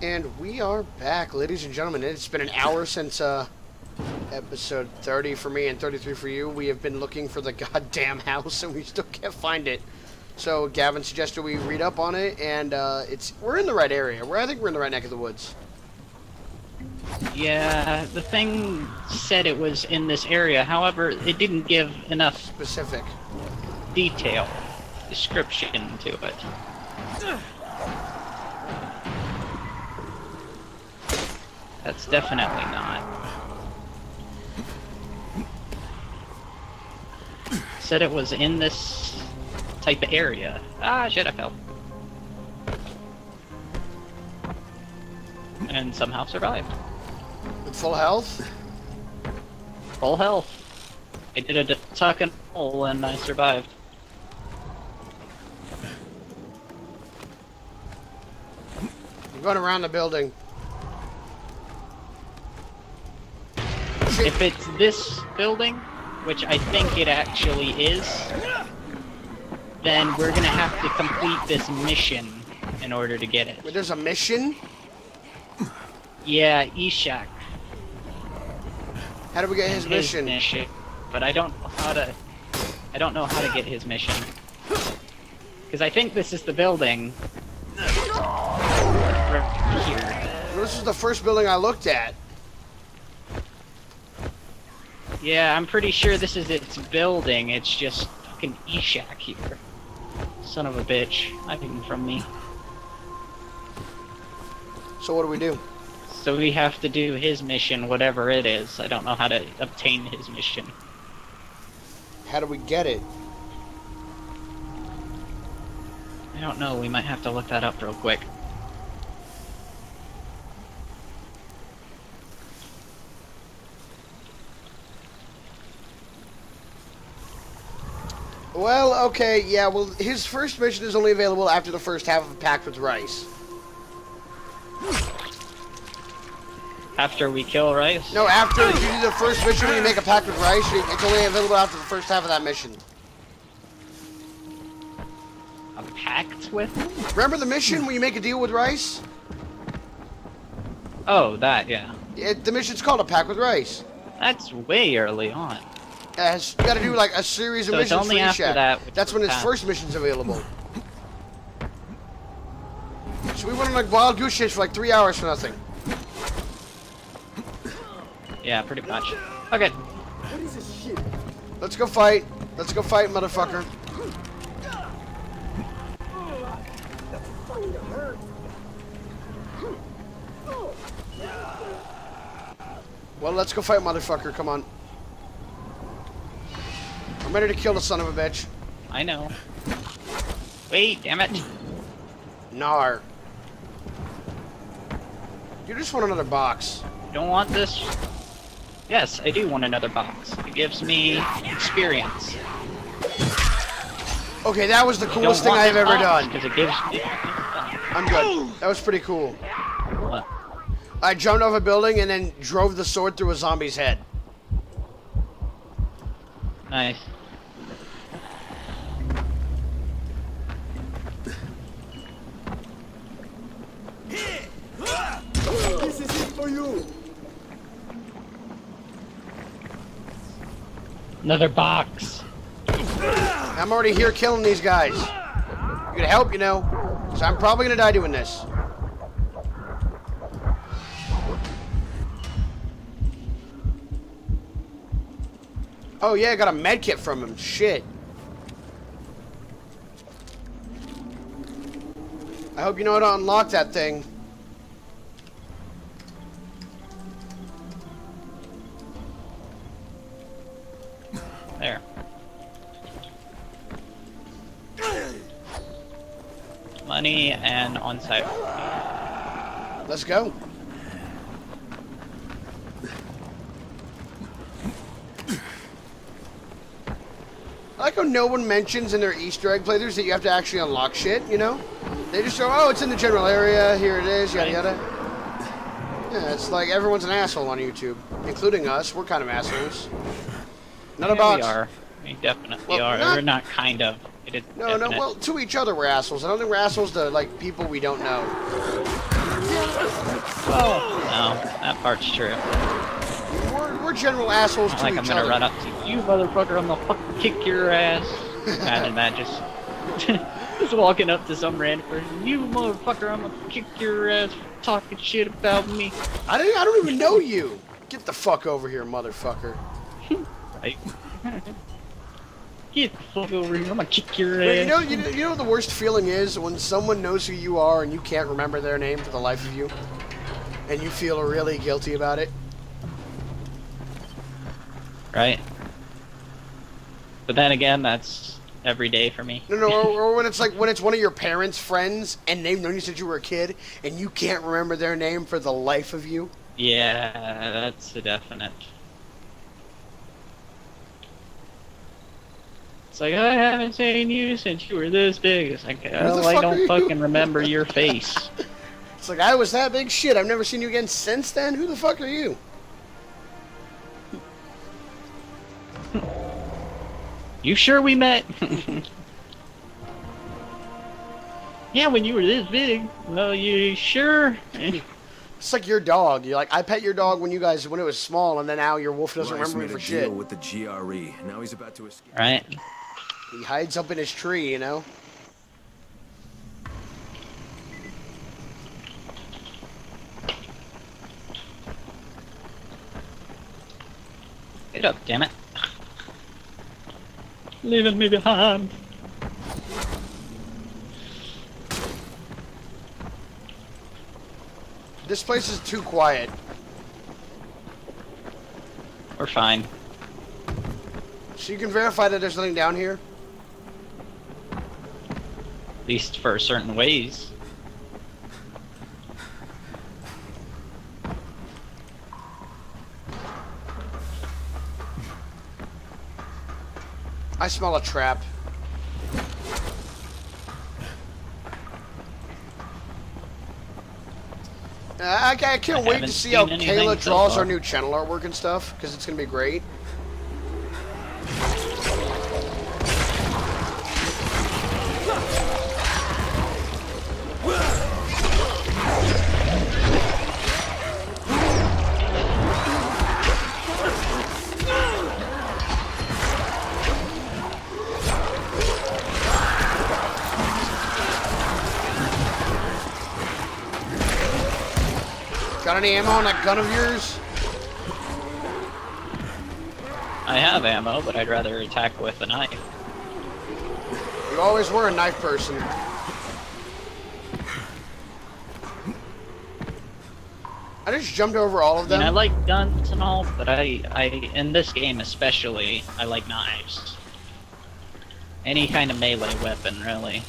And we are back, ladies and gentlemen. It's been an hour since uh, episode 30 for me and 33 for you. We have been looking for the goddamn house and we still can't find it. So Gavin suggested we read up on it, and uh, it's we're in the right area. We're, I think we're in the right neck of the woods. Yeah, the thing said it was in this area. However, it didn't give enough Specific. detail, description to it. That's definitely not. Said it was in this type of area. Ah, shit, I fell. And somehow survived. With full health. Full health. I did a tuck and roll and I survived. I'm going around the building. If it's this building, which I think it actually is, then we're gonna have to complete this mission in order to get it. Wait, there's a mission. Yeah, Ishak. How do we get his and mission? mission. But I don't know how to. I don't know how to get his mission. Because I think this is the building. Right here. This is the first building I looked at. Yeah, I'm pretty sure this is its building. It's just fucking Ishak here. Son of a bitch, hiding from me. So what do we do? So we have to do his mission, whatever it is. I don't know how to obtain his mission. How do we get it? I don't know. We might have to look that up real quick. Well, okay, yeah, well, his first mission is only available after the first half of Pact with Rais. After we kill Rais? No, after you do the first mission when you make a Pact with Rais, it's only available after the first half of that mission. A pact with? Remember the mission when you make a deal with Rais? Oh, that, yeah. It, the mission's called a Pact with Rais. That's way early on. Has, you gotta do like a series of So missions only for after Ishak. that That's when his passed. first mission's available. So we went on like wild goose chase for like three hours for nothing. Yeah, pretty much. Okay. What is this shit? Let's go fight. Let's go fight, motherfucker. Well, let's go fight, motherfucker. Come on. I'm ready to kill the son of a bitch. I know. Wait, damn it. Nar. You just want another box. Don't want this? Yes, I do want another box. It gives me experience. Okay, that was the coolest thing I've ever done. Because it gives me... I'm good. That was pretty cool. What? I jumped off a building and then drove the sword through a zombie's head. Nice. This is it for you. Another box. I'm already here killing these guys. You gonna help, you know? So I'm probably gonna die doing this. Oh yeah, I got a med kit from him. Shit. I hope you know how to unlock that thing. Money and on-site. Let's go. I like how no one mentions in their Easter egg playthroughs that you have to actually unlock shit, you know? They just go, oh, it's in the general area, here it is, yada yada. Yeah, it's like everyone's an asshole on YouTube, including us. We're kind of assholes. Another Yeah, box. we are. We definitely Well, are. not- We're not kind of. It No, no. Well, to each other we're assholes. I don't think we're assholes to like people we don't know. Oh, no, that part's true. We're, we're general assholes to like each I'm gonna other. run up to you, motherfucker. I'm gonna fucking kick your ass. Imagine that just. just walking up to some random person. You motherfucker, I'm gonna kick your ass for talking shit about me. I don't. I don't even know you. Get the fuck over here, motherfucker. Right? Get the over here. I'm gonna kick your ass. you know, you know, you know what the worst feeling is when someone knows who you are and you can't remember their name for the life of you, and you feel really guilty about it. Right? But then again, that's every day for me. No, no, or, or when it's like when it's one of your parents' friends and they've known you since you were a kid and you can't remember their name for the life of you. Yeah, that's a definite. It's like I haven't seen you since you were this big. It's like oh, I fuck are don't fucking remember your face. It's like I was that big shit. I've never seen you again since then. Who the fuck are you? You sure we met? yeah, when you were this big. Well, you sure? It's like your dog. You're like I pet your dog when you guys when it was small, and then now your wolf doesn't Rais remember me for shit. with the GRE. Now he's about to escape. right? He hides up in his tree, you know. Get up, damn it. Leaving me behind. This place is too quiet. We're fine. So you can verify that there's nothing down here. At least for certain ways. I smell a trap. I, I can't I wait to see how Kayla draws far. our new channel artwork and stuff, because it's going to be great. Ammo on that gun of yours? I have ammo, but I'd rather attack with a knife. You always were a knife person. I just jumped over all of I them. mean, I like guns and all, but I, I, in this game especially, I like knives. Any kind of melee weapon, really.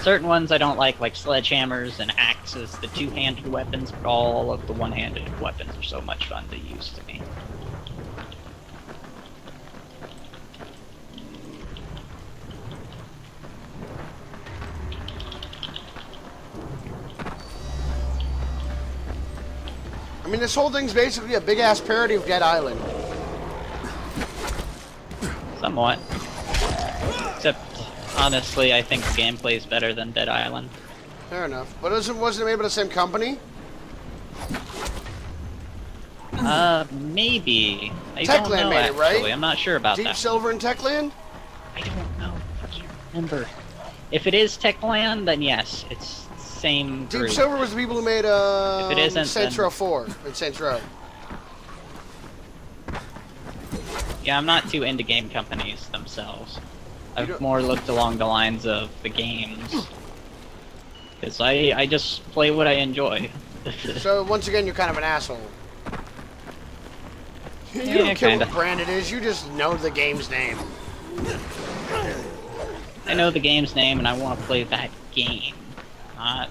Certain ones I don't like, like sledgehammers and axes, the two-handed weapons, but all of the one-handed weapons are so much fun to use to me. I mean, this whole thing's basically a big ass parody of Dead Island. Somewhat. Except, honestly, I think the gameplay is better than Dead Island. Fair enough. But isn't, wasn't it made by the same company? Uh, maybe. I Techland don't know, made it, right? actually. I'm not sure about Deep that. Silver and Techland? I don't know. I can't remember. If it is Techland, then yes, it's same Deep group. Silver was the people who made uh, If it isn't, Saints then- Row 4 and Saints Row. Yeah, I'm not too into game companies themselves. I've more looked along the lines of the games. Because I, I just play what I enjoy. So once again, you're kind of an asshole. You Yeah, don't care kinda. what brand it is. You just know the game's name. I know the game's name and I want to play that game. Not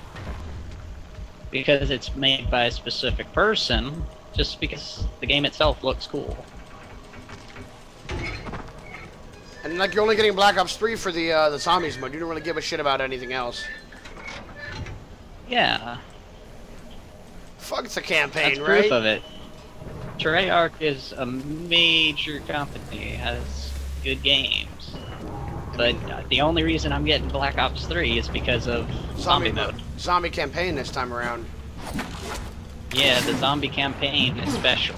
because it's made by a specific person, just because the game itself looks cool. And like you're only getting Black Ops 3 for the uh, the zombies mode. You don't really give a shit about anything else. Yeah, Fuck the campaign, that's right? proof of it. Treyarch is a major company, has good games. But uh, the only reason I'm getting Black Ops 3 is because of zombie, mode. Zombie campaign this time around. Yeah, the zombie campaign is special.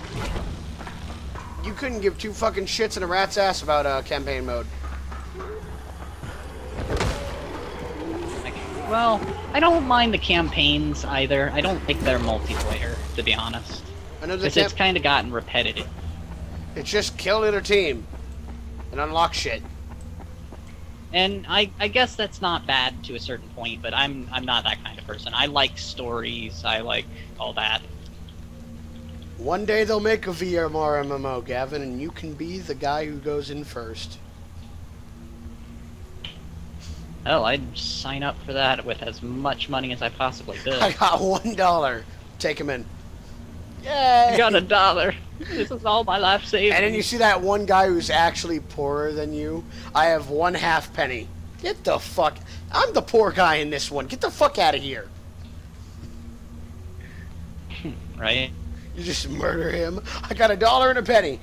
You couldn't give two fucking shits in a rat's ass about uh, campaign mode. Well, I don't mind the campaigns either. I don't think they're multiplayer, to be honest. I know the Because it's kind of gotten repetitive. it's just kill the other team and unlock shit. And I, I guess that's not bad to a certain point, but I'm I'm not that kind of person. I like stories. I like all that. One day they'll make a VR MMO, Gavin, and you can be the guy who goes in first. Hell, I'd sign up for that with as much money as I possibly could. I got one dollar. Take him in. Yay! I got a dollar. This is all my life savings. And then you see that one guy who's actually poorer than you. I have one half penny. Get the fuck. I'm the poor guy in this one. Get the fuck out of here. right? You just murder him. I got a dollar and a penny.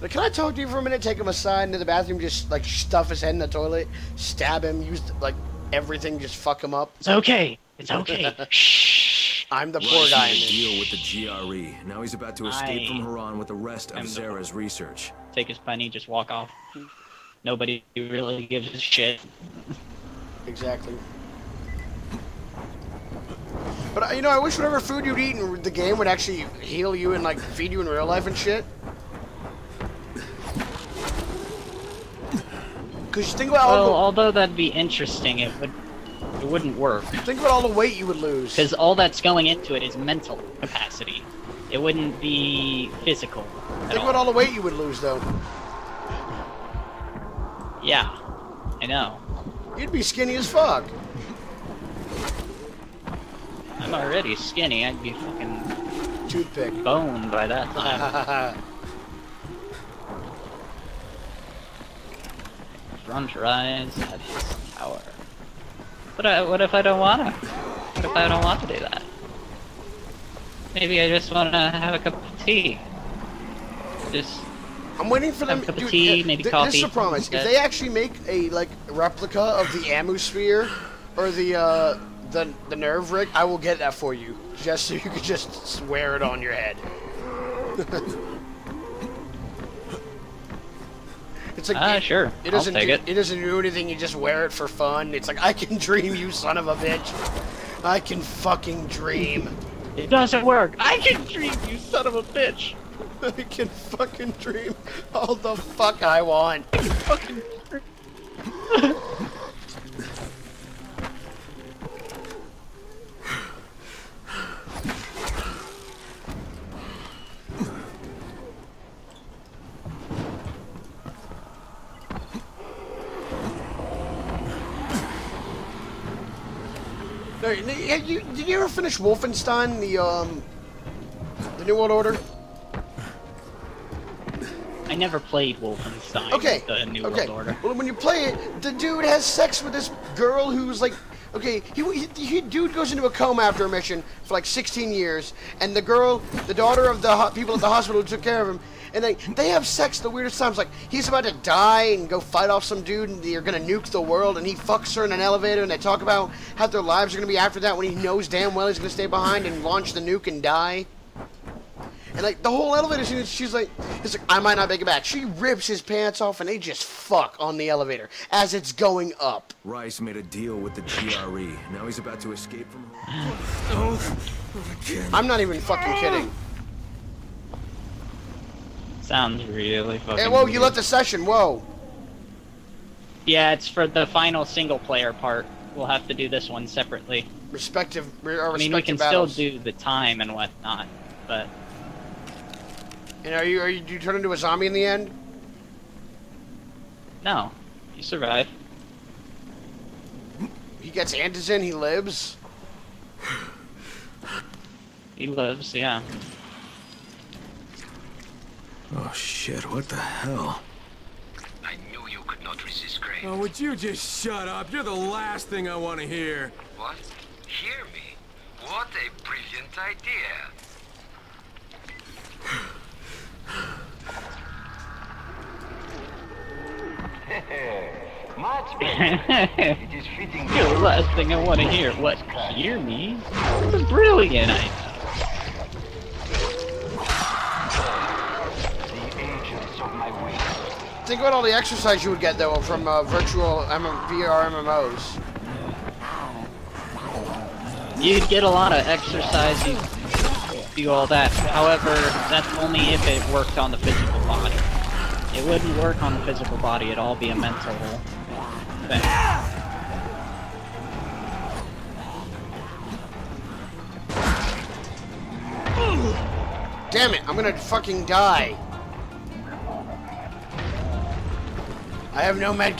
Like, can I talk to you for a minute? Take him aside into the bathroom, just like stuff his head in the toilet, stab him, use like everything, just fuck him up. It's okay. It's okay. Shh. I'm the poor guy in made a this. deal with the GRE. Now he's about to escape I from Harran with the rest am of the- Zere's research. Take his penny, just walk off. Nobody really gives a shit. Exactly. But uh, you know, I wish whatever food you'd eat in the game would actually heal you and like feed you in real life and shit. Cause think about Well, all although that'd be interesting, it would it wouldn't work think about all the weight you would lose. because all that's going into it is mental capacity. It wouldn't be physical. Think all. about all the weight you would lose though. Yeah, I know. You'd be skinny as fuck. I'm already skinny. I'd be fucking Toothpick. boned by that time. Front rise at his tower. But I, what if I don't wanna? What if I don't want to do that? Maybe I just wanna have a cup of tea. Just I'm waiting for them. Have a cup of tea, yeah, maybe th- This is a promise. If they actually make a like replica of the Amusphere or the uh, the the nerve rig, I will get that for you, just so you can just wear it on your head. it's like ah, it, sure. it I'll doesn't take do, it. doesn't do anything. You just wear it for fun. It's like I can dream, you son of a bitch. I can fucking dream. It doesn't work. I can dream, you son of a bitch. I can fucking dream all the fuck I want. Fucking. Yeah, you, did you ever finish Wolfenstein, the um, the New World Order? I never played Wolfenstein. Okay, The New okay. World Order. Well, when you play it, the dude has sex with this girl who's like, okay, he, he, he dude goes into a coma after a mission for like 16 years, and the girl, the daughter of the people at the hospital who took care of him, and they they have sex the weirdest times. Like he's about to die and go fight off some dude, and they're gonna nuke the world, and he fucks her in an elevator, and they talk about how their lives are gonna be after that when he knows damn well he's gonna stay behind and launch the nuke and die. And like the whole elevator scene, she's like, he's like, I might not make it back. She rips his pants off and they just fuck on the elevator as it's going up. Rais made a deal with the GRE. Now he's about to escape from Harran. I'm not even fucking kidding. Sounds really fucking. Hey, whoa, you left the session. Whoa. Yeah, it's for the final single player part. We'll have to do this one separately. Respective, our I mean, we can battles. still do the time and whatnot, but And are you, are you, do you turn into a zombie in the end? no, you survive. He gets antigen, he lives. He lives, yeah. Oh shit, what the hell? I knew you could not resist Gray. Oh, would you just shut up? You're the last thing I want to hear. What? Hear me? What a brilliant idea. Much better. It is fitting. the last thing I want to hear. What? Hear me? It's a brilliant idea. The agents of my will. Think about all the exercise you would get though from uh, virtual M- VR MMOs. You'd get a lot of exercise, you do all that. However, that's only if it worked on the physical body. It wouldn't work on the physical body, it'd all be a mental thing. Damn it! I'm gonna fucking die. I have no med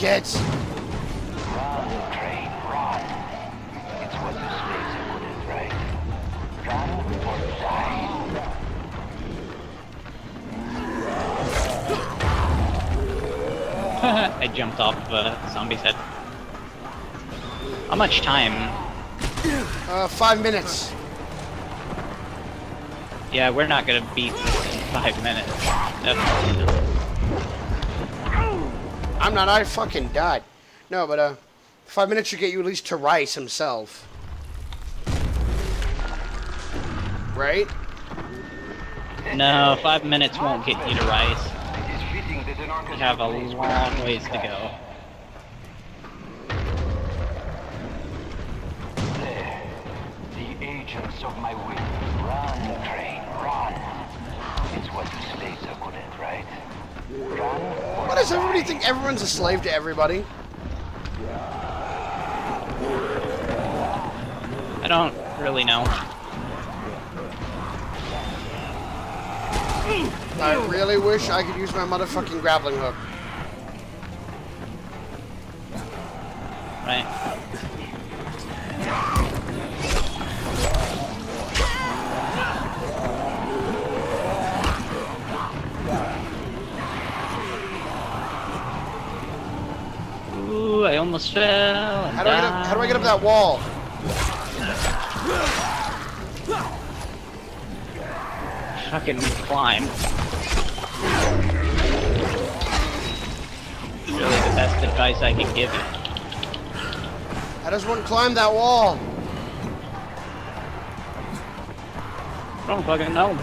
I jumped off of a zombie's head. How much time? Uh, five minutes. Yeah, we're not gonna beat this in five minutes. Definitely not. I'm not. I fucking died. No, but uh, five minutes should get you at least to Rais himself. Right? No, five minutes won't get you to Rais. We have a long ways to go. There. The agents of my will. Run, train, run. It's what the slaves are good at, right. Run Why does everybody think everyone's a slave to everybody? I don't really know. I really wish I could use my motherfucking grappling hook. Right? Ooh, I almost fell. How do I get up? How do I get up that wall? Fucking climb. The best advice I can give you. How does one climb that wall? I don't fucking know.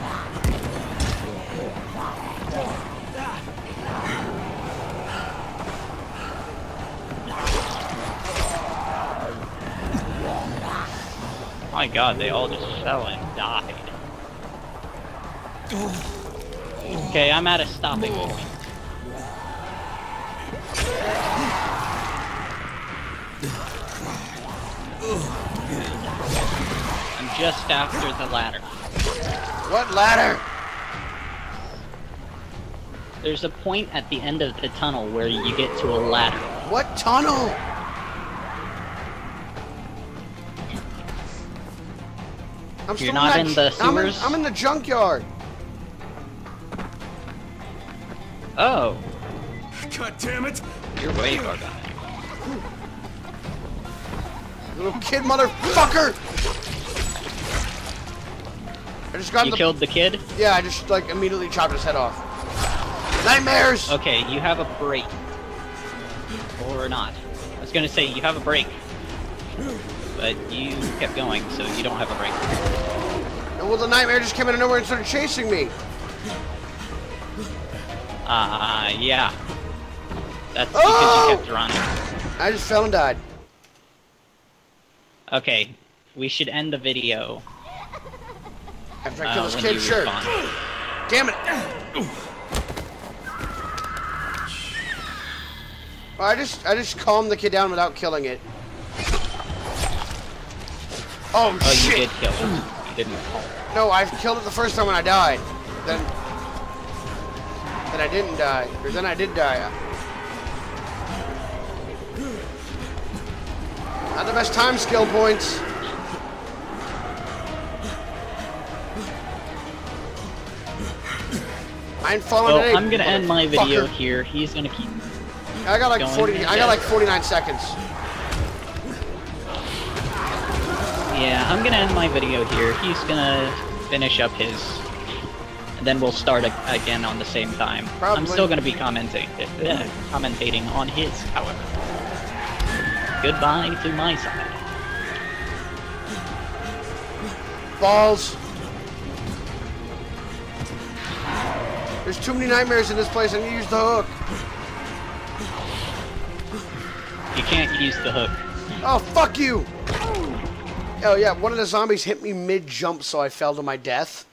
My god, they all just fell and died. Okay, I'm at a stopping point. I'm just after the ladder. What ladder? There's a point at the end of the tunnel where you get to a ladder. What tunnel? I'm still not that in the j- I'm in, sewers? I'm in the junkyard. Oh, God damn it! You're way far behind. Little kid motherfucker! I just got You the. killed the kid? Yeah, I just like immediately chopped his head off. Nightmares! Okay, you have a break. Or not. I was gonna say you have a break. But you kept going, so you don't have a break. And well, the nightmare just came out of nowhere and started chasing me. Ah, uh, yeah. That's because Oh! you kept running. I just fell and died. Okay, we should end the video After I kill uh, this kid, sure. Damn it! Well, I just I just calmed the kid down without killing it. Oh, Oh, you shit! did kill it. You didn't. No, I killed it the first time when I died. Then, then I didn't die. Or then I did die. Not the best time skill points. I ain't falling Well, today. I'm gonna end my video here. He's gonna keep. I got like 40. I got like 49 seconds. Yeah, I'm gonna end my video here. He's gonna finish up his and then we'll start again on the same time. I'm still going to be commenting, commentating on his, however. Goodbye to my side. Balls. There's too many nightmares in this place. I need to use the hook. You can't use the hook. Oh, fuck you! Oh, yeah, one of the zombies hit me mid jump, so I fell to my death.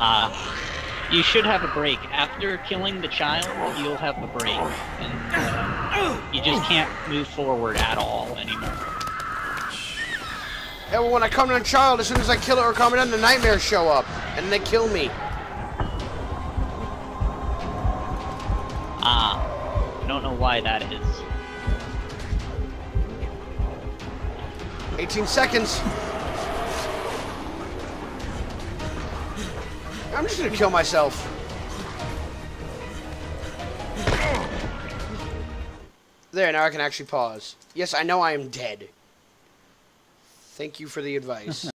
Uh, you should have a break. After killing the child, you'll have a break. And uh, you just can't move forward at all anymore. Yeah, well, when I come down child, as soon as I kill it or come down, the nightmares show up, and they kill me. Ah, I don't know why that is. 18 seconds. I'm just gonna kill myself. There, now I can actually pause. Yes, I know I am dead. Thank you for the advice.